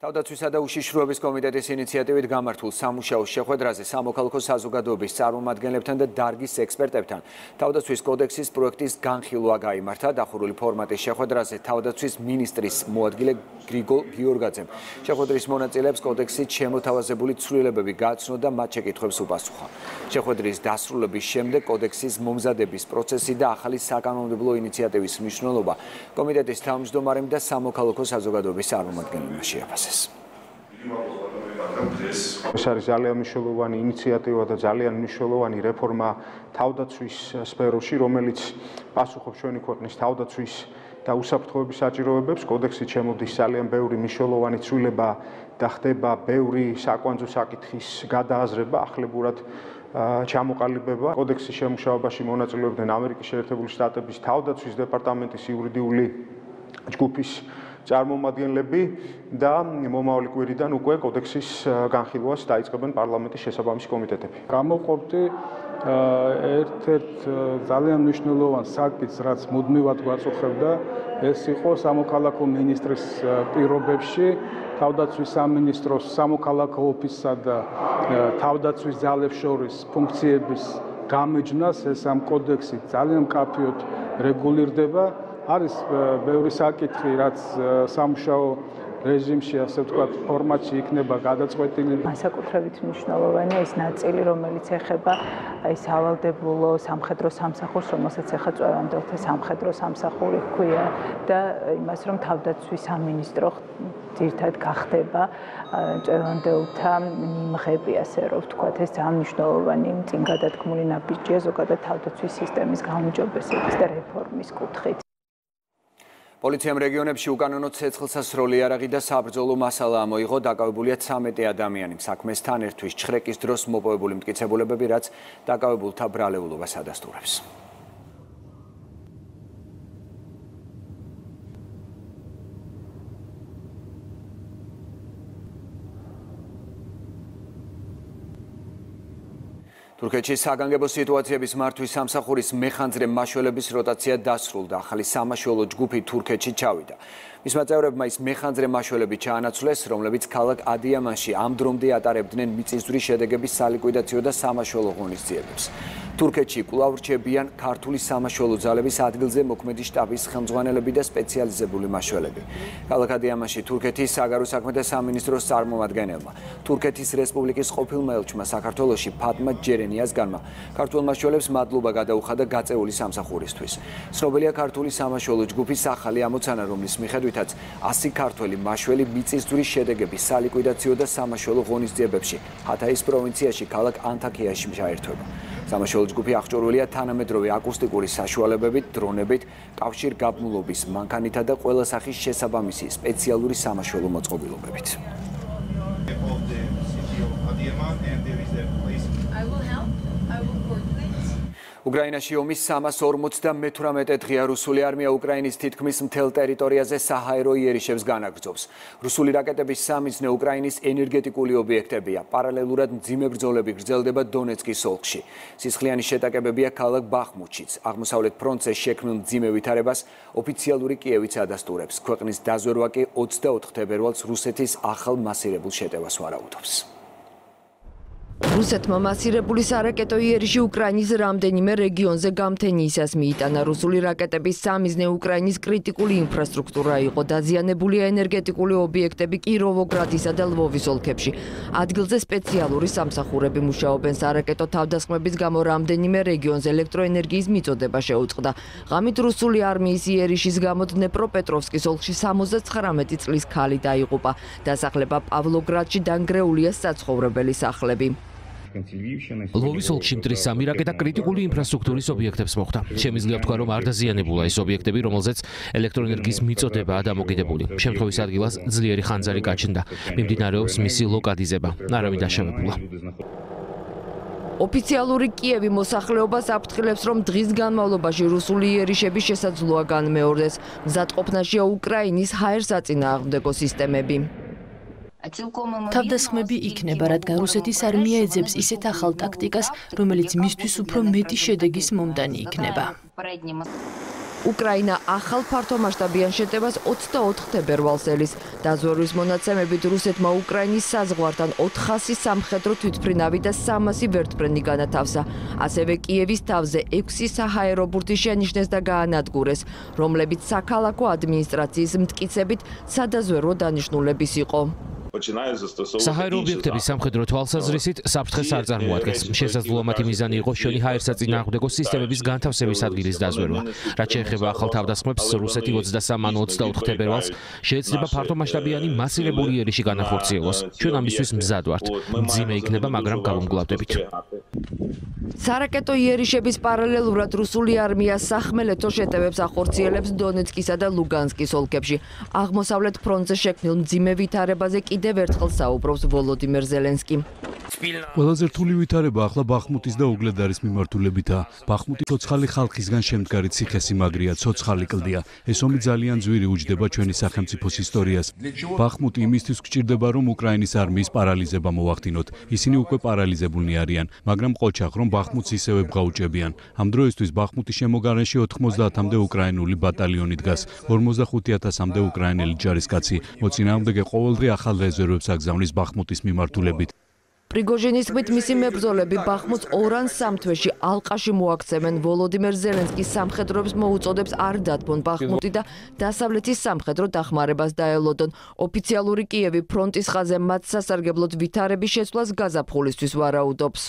Speaker 1: თავდაცვისა და უშიშროების კომიტეტის ინიციატივით გამართულ სამუშაო შეხვედრაზე სამოქალაქო საზოგადოების წარმომადგენლებთან და დარგის ექსპერტებთან თავდაცვის კოდექსის პროექტის განხილვა გამართა დახურული ფორმატის შეხვედრაზე თავდაცვის მინისტრის მოადგილე გრიგოლ გიორგაძემ. შეხვედრის მონაწილეებს კოდექსით შემოთავაზებული ცვლილებები გააცნო და მათ შეკითხვებს უპასუხა. შეხვედრის დასრულების შემდეგ კოდექსის მომზადების პროცესი და ახალი საკანონმდებლო ინიციატივის მნიშვნელობა კომიტეტის თავმჯდომარემ და სამოქალაქო საზოგადოების წარმომადგენლებმა შეაფასეს. ეს
Speaker 23: დღეს ეს არის ძალიან მნიშვნელოვანი ინიციატივა და ძალიან მნიშვნელოვანი რეფორმა თავდაცვის სფეროში, რომელიც პასუხობს ჩვენი ქვეყნის თავდაცვის და უსაფრთხოების საჭიროებებს. კოდექსი შემოდის ძალიან ბევრი მნიშვნელოვანი ცვლილება და ხდება ბევრი საკვანძო საკითხის გადააზრება ახლებურად ჩამოყალიბება. კოდექსის შემუშავებაში მონაწილეობდნენ ამერიკის შეერთებული შტატების თავდაცვის დეპარტამენტის იურიდიული ჯგუფის წარმომადგენლები და მომავალი კვირიდან უკვე კოდექსის განხილვას დაიწყებენ პარლამენტის შესაბამისი კომიტეტები.
Speaker 24: გამოყოფდი ერთ-ერთ ძალიან მნიშვნელოვან საკითხს, რაც მუდმივად გვაწუხებდა, ეს იყო სამოქალაქო მინისტრის პირობებში თავდაცვის სამინისტროს სამოქალაქო ოფისსა და თავდაცვის ძალებს შორის ფუნქციების გამეჯნას ეს ამ კოდექსი ძალიან კაფიოდ რეგულირდება არის ბევრი საკითხი რაც სამშაო რეჟიმში ასე ვთქვათ ფორმატში იქნება გადაწყვეტილი.
Speaker 25: განსაკუთრებით მნიშვნელოვანია ეს ნაწილი, რომელიც ეხება აი სავალდებულო სამხედრო სამსახურს, რომელსაც ეხა წვევანდელთა სამხედრო სამსახური ჰქვია და იმას რომ თავდაცვის სამინისტრო ძირთად გახდება წვევანდელთა მიმღები, ასე რომ ვთქვათ, ეს ძალიან მნიშვნელოვანი წინ გადადგმული ნაბიჯია ზოგადად თავდაცვის სისტემის გაუმჯობესების და რეფორმის კუთხით.
Speaker 1: პოლიციამ რეგიონებში უკანონო ცეცხლსასროლი იარაღი და საბრძოლო მასალა ამოიღო დაკავებულია 13 ადამიანი. საქმესთან ერთვის ჩხრეკის დროს მოპოვებული მტკიცებულებები რაც დაკავებულთა ბრალეულობას ადასტურებს თურქეთში საგანგებო სიტუაციების მართვის სამსახურის მეხანძრე მაშველების როტაცია დასრულდა. ახალი სამაშველო ჯგუფი თურქეთში ჩავიდა. მისმა წევრებმა ის მეხანძრე მაშველები ჩაანაცვლეს, რომლებიც ქალაქ ადიამანში ამ დრომდე ატარებდნენ მიწისძვრის შედეგების სალიკვიდაციო და სამაშველო ღონისძიებებს. თურქეთში კვლავ რჩებიან ქართული სამაშველო ძალების ადგილზე მოქმედი შტაბის ხელმძღვანელები და სპეციალიზებული მაშველები. ქალაქ ადიამანში თურქეთის საგარეო საქმეთა სამინისტროს წარმომადგენელმა თურქეთის რესპუბლიკის ყოფილმა ელჩმა საქართველოსი ფატმა ჯერენიასგანმა ქართულ მაშველებს მადლობა გადაუხადა გაწეული სამსახურისთვის. ცნობილია ქართული სამაშველო ჯგუფის ახალი ამოცანა, რომლის მიხედვითაც 100 ქართველი მაშველი მიწისძვრის შედეგების სალიკვიდაციო და სამაშველო ღონისძიებებში ჰათაის პროვინციაში ქალაქ ანთაკიაში ჩაერთვება. სამაშველო ჯგუფი აღჭურვილია თანამედროვე აკუსტიკური საშუალებებით, დრონებით, კავშირგაბმულობის მანქანითა და ყველა სახის შესაბამისი სპეციალური სამაშველო მოწყობილობებით. უკრაინაში ომის 358 დღეა რუსული არმია უკრაინის თითქმის მთელ ტერიტორიაზე საჰაერო იერიშებს განაგრძობს. რუსული რაკეტების სამიზნე უკრაინის ენერგეტიკული ობიექტებია. პარალელურად მძიმე ბრძოლები გრძელდება დონეცკის ოლქში. სისხლიანი შეტაკებებია ქალაქ ბახმუჩიც. აღმოსავლეთ ფრონტზე შექმნილ მძიმე ვითარებას ოფიციალური კიევიც ადასტურებს. ქვეყნის დაზვერვა კი 24 თებერვალს რუსეთის ახალ მასირებულ შეტევას ვარაუდობს.
Speaker 26: რუსეთმა მასირებული სარაკეტო იერიში უკრაინის რამდენიმე რეგიონზე გამთენიისას მიიტანა. რუსული რაკეტების სამიზნე უკრაინის კრიტიკული ინფრასტრუქტურა იყო დაზიანებულია ენერგეტიკული ობიექტები კიროვოგრადისა და ლვოვის ოლქებში. ადგილზე სპეციალური სამსახურები მუშაობენ. სარაკეტო თავდასხმების გამო რამდენიმე რეგიონზე ელექტროენერგიის მიწოდება შეუწყდა. ღამით რუსული არმიისიერიშის გამო დნეპროპეტროვსკის ოლქში 79 წლის ქალი დაიღუპა. დასახლება პავლოგრადში დანგრეულია საცხოვრებელი სახლები
Speaker 3: ლოვის ოლქში მტრის სამი რაკეტა კრიტიკული ინფრასტრუქტურის ობიექტებს მოხვდა. შემიძლია ვთქვა, რომ არ დაზიანებულა ეს ობიექტები, რომელზეც ელექტროენერგიის მიწოდებაა დამოკიდებული. შემთხვევის ადგილას ძლიერი ხანძარი გაჩნდა. მიმდინარეობს მისი ლოკალიზება. არავინ დაშავებულა.
Speaker 26: ოფიციალური კიევი მოსახლეობას აფრთხილებს, რომ დღის განმავლობაში რუსული იერიშები შესაძლოა განმეორდეს. მზადყოფნაშია უკრაინის ჰაერსაწინააღმდეგო სისტემები.
Speaker 27: თავდასხმები იქნება, რადგან რუსეთის არმია ეძებს ისეთ ახალ ტაქტიკას, რომელიც მისთვის უფრო მეტი შედეგის მომდანი იქნება.
Speaker 26: უკრაინა ახალ ფართომასშტაბიან შეტევას 24 თებერვალს ელის. დაზვერვის მონაცემებით რუსეთმა უკრაინის საზღვართან 400 სამხედრო თვითფრინავი და 300 ვერტფრენი განათავსა. ასევე კიევის თავზე 6 საჰაერო ბურთი შენიშნეს და გაანადგურეს, რომლებიც საქალაქო ადმინისტრაციის მტკიცებით სადაზვერვო დანიშნულების იყო.
Speaker 3: საჰაერო ობიექტების სამხედრო თვალსაზრისით საფრთხეს არ წარმოადგენს. შესაძლოა მათი მიზანი იყოს შენი ჰაერსაწინააღმდეგო სისტემების განთავსების ადგილის დაზვერვა. რაც შეეხება ახალ თავდასხმებს, რუსეთი 23 ან 24 თებერვალს შეეცდება ფართომასშტაბიანი მასირებული ერიში განახორციელოს. ჩვენ ამისთვის მზად ვართ. მძიმე იქნება, მაგრამ გავუმგლავდებით.
Speaker 26: სარაკეტო იერიშების პარალელურად რუსული არმია სახმელეთო შეტევებს ახორციელებს დონეცკისა და ლუგანსკის ოლქებში. აღმოსავლეთ ფრონტზე შექმნილ მძიმე ვითარებაზე კიდევ ერთხელ საუბრობს ვოლოდიმერ ზელენსკი.
Speaker 28: ყველაზე რთული ვითარება ახლა ბახმუტის და უგლედარის მიმართულებითაა. ბახმუტი ცოცხალი ხალხისგან შემდგარი ციხესიმაგრეა, ცოცხალი კლდია. ეს ომი ძალიან ძვირი უჯდება ჩვენი სახელმწიფოს ისტორიას. ბახმუტი იმისთვის გჭირდება, რომ უკრაინის არმიის პარალიზება მოახდინოთ. ისინი უკვე პარალიზებულნი არიან, მაგრამ ყოჩახ რომ ბახმუტს ისევე ბღაუჭებიან. ამ დროისთვის ბახმუტის შემოგარენში 90-მდე უკრაინული ბატალიონი დგას, 45000-მდე უკრაინელი ჯარისკაცი. მოწინააღმდეგე ყოველდღე ახალ რეზერვებს აგზავნის ბახმუტის მიმართულებით.
Speaker 26: პრიგოჟინის თქმით, მისი მებრძოლები ბახმუტს ორან სამთვეში ალყაში მოაქცევენ. ვოლოდიმერ ზელენსკის სამხედროებს მოუწოდებს არ დათბონ ბახმუტი და დასავლეთის სამხედრო დახმარებას დაელოდონ. ოფიციალური კიევი ფრონტის ხაზზე მათ სასარგებლოდ ვითარების შეცვლას გაზაფხულისთვის ვარაუდობს.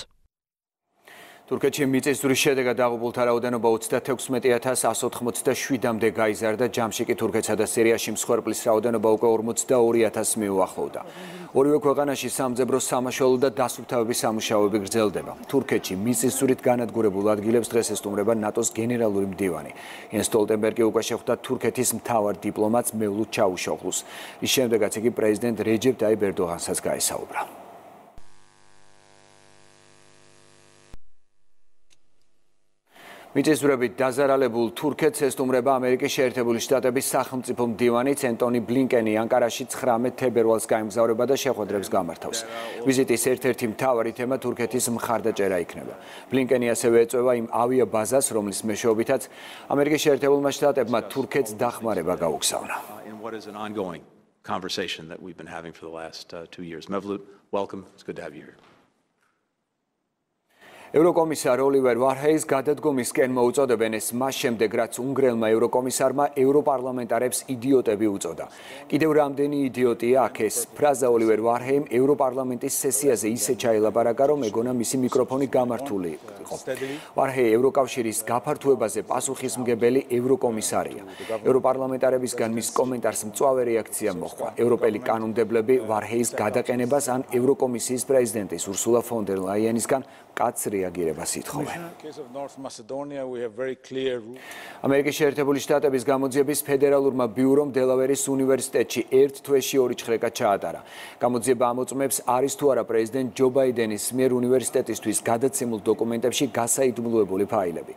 Speaker 1: თურქეთში მიწისძვრის შედეგად დაღუპულთა რაოდენობა 36187-მდე გაიზარდა, ჯამში კი თურქეთსა და სირიაში მსხვერპლის რაოდენობა უკვე 42000 მიუახლოვდა. ორივე ქვეყანაში სამძებრო სამაშველო და დასუფთავების სამუშაოები გრძელდება. თურქეთში მიწისძვრით განადგურებულ ადგილებს დღეს ესტუმრება ნატოს გენერალური მდივანი. იენ სტოლტენბერგი უკვე შეხვდა თურქეთის მთავარ დიპლომატს მევლუდ ჩაუშოღლუს. ის შემდეგაც იგი პრეზიდენტ რეჯეპ ტაიბ ერდოღანსაც გაესაუბრა. მიწისძვრებით დაზარალებულ თურქეთს ესტუმრება ამერიკის შეერთებული შტატების სახელმწიფო მდივანი ცენტონი ბლინკენი ანკარაში 19 თებერვალს გაემგზავრება და შეხვედრებს გამართავს. ვიზიტის ერთ-ერთი მთავარი თემა თურქეთის მხარდაჭერა იქნება. ბლინკენი ასევე ეწევა იმ ავიაბაზას, რომლის მეშვეობითაც ამერიკის შეერთებულმა შტატებმა თურქეთს დახმარება გაუგზავნა. conversation that we've been having for the last uh, 2 years. Mevlut, welcome. It's good to have you here. ევროკომისარ ოლივერ ვარჰეის გადადგომისკენ მოუწოდებენ ეს მას შემდეგ რაც უნგრელმა ევროკომისარმა ევროპარლამენტარებს იდიოტები უწოდა. კიდევ რამდენი იდიოტია აქ ეს ფრაზა ოლივერ ვარჰეიმ ევროპარლამენტის სესიაზე ისე ჩაილაპარაკა რომ ეგონა მისი მიკროფონი გამართული იყო. ვარჰეი ევროკავშირის გაფართოებაზე პასუხისმგებელი ევროკომისარია. ევროპარლამენტარებისგან მის კომენტარს მწვავე რეაქცია მოჰყვა. ევროპელი კანონმდებლები ვარჰეის გადაყენებას ან ევროკომისიის პრეზიდენტის ურსულა ფონ დერ ლაიენისგან კაც რეაგირებას ითხოვენ. ამერიკის შეერთებული შტატების გამოძიების ფედერალურმა ბიურომ დელავერის უნივერსიტეტში ერთ თვეში ორი ჩხრეკა ჩაატარა. გამოძიება ამოწმებს არის თუ არა პრეზიდენტ ჯო ბაიდენის მიერ უნივერსიტეტისთვის გადაცემულ დოკუმენტებში გასაიდუმლოებული ფაილები.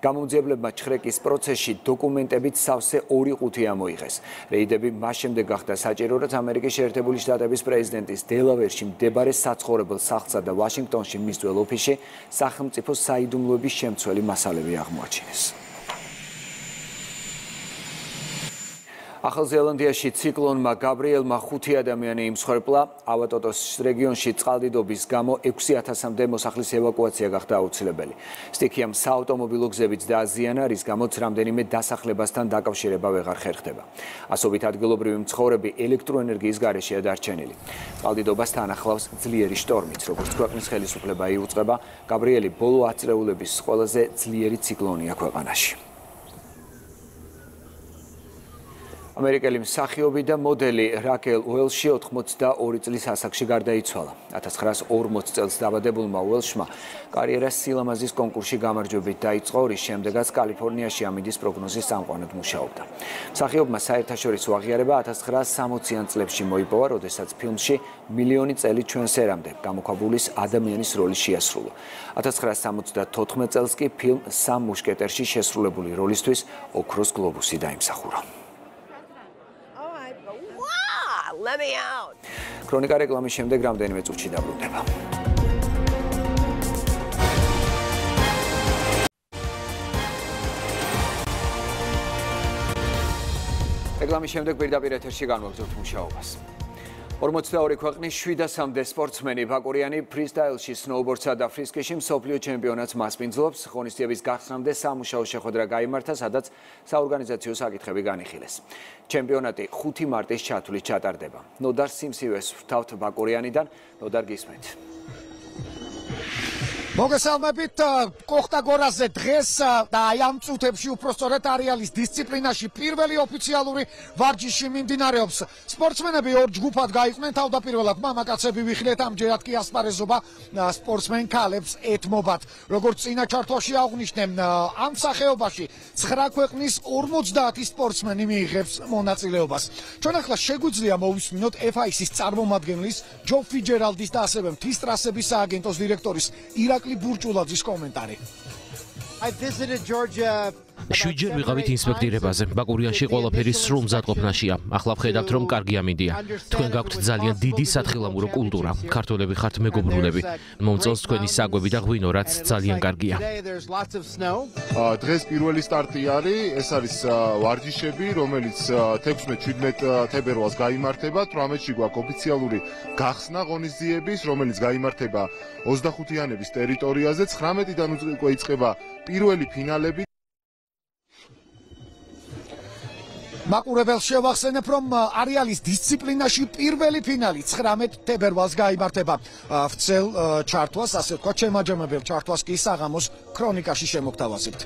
Speaker 1: გამომძიებლებმა ჩხრეკის პროცესში დოკუმენტებით სავსე 2 ყუთი ამოიღეს. რეიდები მას შემდეგ გახდა საჭირო, რაც ამერიკის შეერთებული შტატების პრეზიდენტის დელავერში მდებარე საცხოვრებელ სახლსა და ვაშინგტონში მისწველ ოფისში სახელმწიფო საიდუმლოების შემცველი მასალები აღმოაჩინეს. ახალ ზელანდიაში ციკლონმა გაბრიელმა ხუთი ადამიანი იმსხვერპლა ავატოტოს რეგიონში წყალდიდობის გამო 6000-მდე მოსახლის ევაკუაცია გახდა აუცილებელი. სტიქიამ საავტომობილო გზებიც დააზიანა, რის გამოც რამდენიმე დასახლებასთან დაკავშირება ვეღარ ხერხდება. ასობით ადგილობრივი მცხოვრები ელექტროენერგიის გარეშეა დარჩენილი. წყალდიდობასთან ახლავს ძლიერი შტორმიც, როგორც ქვეყნის ხელისუფლება იუწყება, გაბრიელი ბოლო აწრეულების ყველაზე ძლიერი ციკლონია ქვეყანაში. ამერიკელი მსახიობი და მოდელი რაკელ უელში 82 წლის ასაკში გარდაიცვალა. 1940 წელს დაბადებულმა უელშმა კარიერა სილამაზის კონკურსში გამარჯვებით დაიწყო, რის შემდეგაც კალიფორნიაში ამინდის პროგნოზის სამყაროდ მუშაობდა. მსახიობმა საერთაშორისო აღიარება 1960-იან წლებში მოიპოვა, როდესაც ფილმში მილიონი წელი ჩვენს ერამდე გამოქვაბულის ადამიანის როლი შეასრულა. 1974 წელს კი ფილმ სამ მუშკეტერში შესრულებული როლისთვის ოქროს გლობუსი დაიმსახურა. Let me out. ქრონიკა რეკლამის შემდეგ რამდენიმე წუთში დაბრუნდება. რეკლამის შემდეგ პირდაპირ ეთერში განვაგრძობთ მუშაობას. 42 ქვეყნის 700-მდე სპორტსმენი ბაკურიანი ფრისტაილში, სნოუბორდსა და ფრისკიში მსოფლიო ჩემპიონატს მასპინძლობს. ღონისძიების გახსნამდე სამუშაო შეხვედრა გამართა, სადაც საორგანიზაციო საკითხები განიხილეს. ჩემპიონატი 5 მარტის ჩათვლით ჩატარდება. ნოდარ სიმსივეს ვრთავთ ბაკურიანიდან, ნოდარ გისმენთ.
Speaker 29: მოგესალმებით კოხტა გორაზე დღეს და აი ამ წუთებში უფრო სწორედ არეალის დისციპლინაში პირველი ოფიციალური ვარჯიში მიმდინარეობს. სპორტსმენები ორ ჯგუფად გაიყვნენ თავდაპირველად მამაკაცები ვიხილეთ ამჯერად კი ასპარეზობა სპორტსმენ ქალებს ეთმობათ. როგორც წინა ჩართვაში აღნიშნեմ ამ სახეობაში 9 ქვეყნის 50 სპორტსმენი მიიღებს მონაწილეობას. ჩვენ ახლა შეგვიძლია მოვისმინოთ FIS-ის წარმომადგენლის ჯო ფიჯერალდის და ასევე მთის ტრასების სააგენტოს დირექტორის ირაკლი
Speaker 30: I visited Georgia
Speaker 3: შვიჯერ ვიყავით ინსპექტირებაზე. ბაკურიანში ყველაფერი სრულ მზადყოფნაშია. ახლა ვხედავთ, რომ კარგი ამინდია. თქვენ გაქვთ ძალიან დიდი სათხილამურო კულტურა. ქართველები ხართ მეგობრულები. მომწონს თქვენი საკვები და ღვინო, რაც ძალიან კარგია.
Speaker 31: დღეს პირველი სტარტი არის, ეს არის ვარჯიშები, რომელიც 16-17 თებერვალს გამართება. 18-ში გვაქვს ოფიციალური გახსნა ღონისძიების, რომელიც გამართება 25-იანების ტერიტორიაზე. 19-დან უკვე იწყება პირველი ფინალები.
Speaker 29: მაყურებელს შევახსენებ, რომ არეალის დისციპლინაში პირველი ფინალი 19 თებერვალს გამართება. ვცელ ჩარტვას, ასე ვთქვა, ჩემაჯამებელ ჩარტვას კი საღამოს ქრონიკაში შემოგთავაზებთ.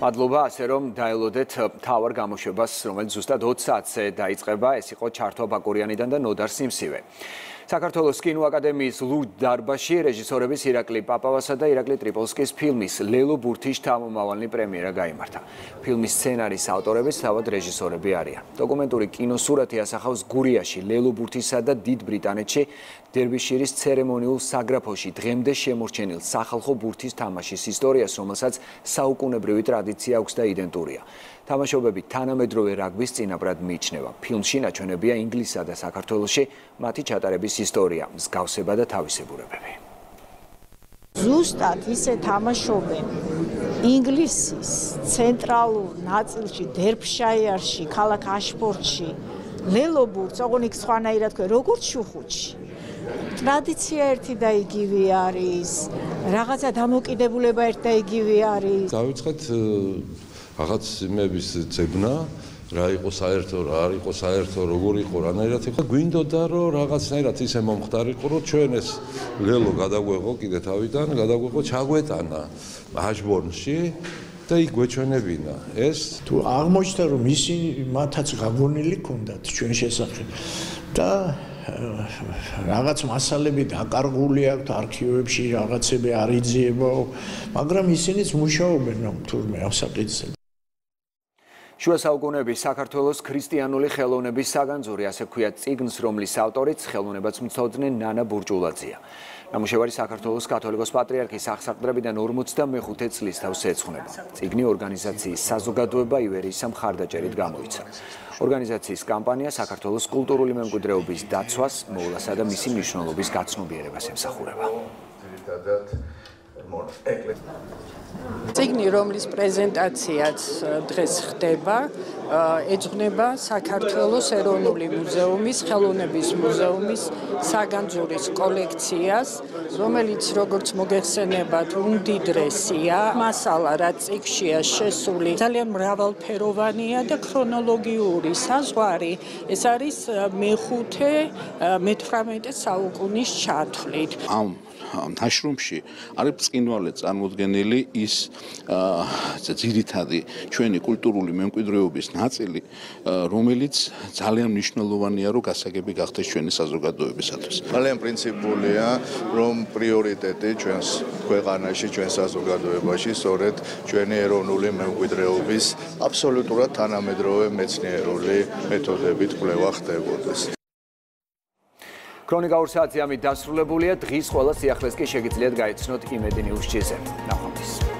Speaker 1: მადლობა, ასე რომ დაელოდეთ თავარ გამოშვებას, რომელიც ზუსტად 20 საათზე დაიწყება. ეს იყო ჩარტვა ბაკურიანიდან და ნოდარ სიმსივე. საქართველოს კინოაკადემიის ლურდ დარბაზში რეჟისორების ირაკლი პაპავასა და ირაკლი ტრიპოლსკის ფილმის ლელო ბურთის თამომავალნი პრემიერა გამართა. ფილმის სცენარის ავტორები თავად რეჟისორები არიან. დოკუმენტური კინოსურათი ასახავს გურიაში, ლელო ბურთისა და დიდ ბრიტანეთში დერბიშირის ცერემონიულ საგრაფოში დღემდე შემორჩენილ სახალხო ბურთის თამაშის ისტორიას, რომელსაც საუკუნებრივი ტრადიცია აქვს და იდენტურია. თამაშობები თანამედროვე რაგბის წინაპრად მიიჩნევა. ფილმში ნაჩვენებია ინგლისსა და საქართველოსში მათი ჩატარების ისტორია, მსგავსება და თავისებურებები.
Speaker 32: ზუსტად ისე თამაშობენ ინგლისის ცენტრალურ ნაწილში, დერბშაიერში, ქალაქ აშფორდში, ლელობურთს, ოღონდ იქ სხვანაირად თქვენ, როგორც შუხუთში. ტრადიცია ერთი და იგივე არის, რაღაცა დამოკიდებულება ერთი და იგივე არის.
Speaker 33: დავიწყეთ რაღაც იმების ძებნა რა იყო საერთო რა არ იყო საერთო როგორ იყო რანაირად იყო გვინდოდა რომ რაღაცნაირად ისე მომხდარიყო რომ ჩვენ ეს ლელო გადაგვეღო კიდე თავიდან გადაგვეღო ჩაგვეტანა ჰაშბორნში და იქ გვეჩვენებინა. ეს
Speaker 34: თუ აღმოჩნდა რომ ისინი მათაც გაგონილი ქონდათ ჩვენ შესახებ და რაღაც მასალები დაკარგული აქვს არქივებში რაღაცები არიძიებო მაგრამ ისინიც მუშაობენ რომ თურმე ამ საკითხზე
Speaker 1: შუა საუკუნეების საქართველოს ქრისტიანული ხელოვნების საგანძური, ასე ქვია ციგნს, რომლის ავტორიც ხელოვნებას მწოდნე ნანა ბურჭულაძეა. ნამუშევარი საქართველოს კათოლიკოს პატრიარქის აღსაყდრებიდან 45 წლის თავს ეძღვნება. ციგნი ორგანიზაციის საზოგადოება ივერიის მხარდაჭერით გამოიცა. ორგანიზაციის კამპანია საქართველოს კულტურული მემკვიდრეობის დაცვას, მოვლასა და მისი მნიშვნელობის გაცნობიერებას ემსახურება. ძირითადად
Speaker 35: ციგნი, რომლის პრეზენტაციაც დღეს ხდება, ეძღვნება საქართველოს ეროვნული მუზეუმის, ხელოვნების მუზეუმის საგანძურის კოლექციას, რომელიც როგორც მოგეხსენებათ, უმდიდრესია. მასალა, რაც ციგშია შესული, ძალიან მრავალფეროვანია და ქრონოლოგიური საზღვარი. ეს არის მეხუთე, მე-18 საუკუნის ჩათვლით.
Speaker 36: ამ ნაშრომში არის წინვალე წარმოდგენილი ის ძირითადი ჩვენი კულტურული მემკვიდრეობის ნაწილი, რომელიც ძალიან მნიშვნელოვანია, რომ გასაგები გახდეს ჩვენი საზოგადოებისათვის.
Speaker 21: ძალიან პრინციპულია, რომ პრიორიტეტი ჩვენს ქვეყანაში, ჩვენ საზოგადოებაში სწორედ ჩვენი ეროვნული მემკვიდრეობის აბსოლუტურად თანამედროვე მეცნიერული მეთოდებით კვლევა ხდებოდეს.
Speaker 1: ქრონიკა 2 საათი ამით დასრულებულია. დღის ყველა სიახლეს კი შეგიძლიათ გაიცნოთ იმედი ნიუს-ჭიზე. ნახვამდის.